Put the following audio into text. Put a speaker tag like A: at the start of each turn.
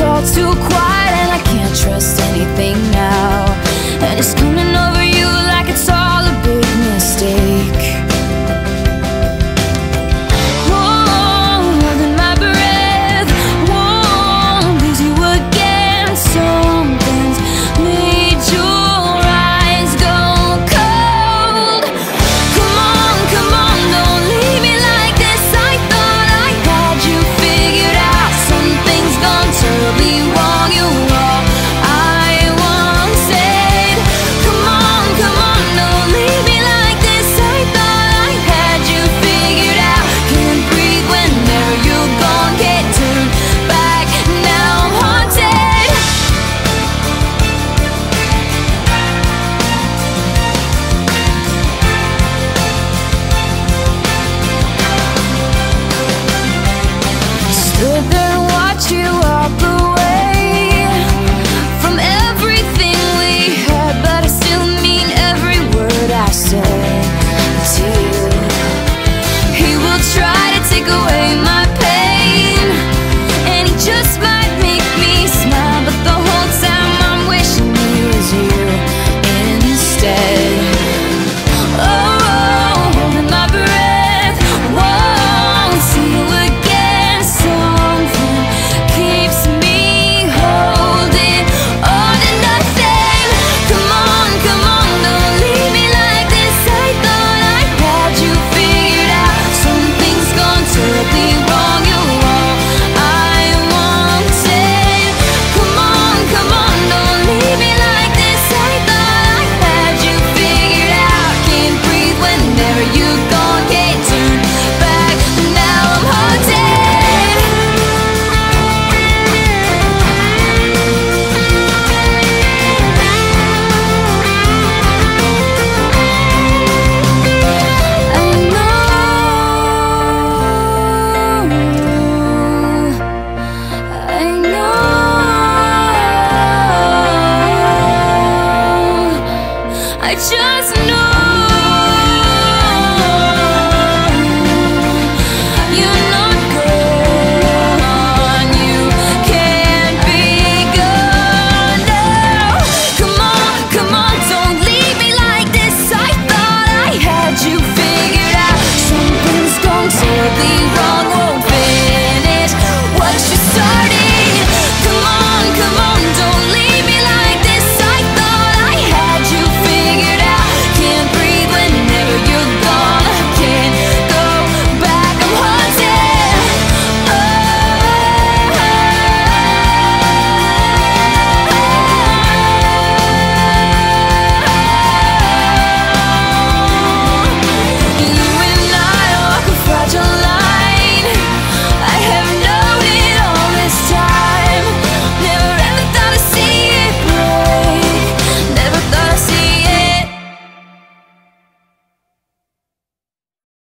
A: all too to I chose.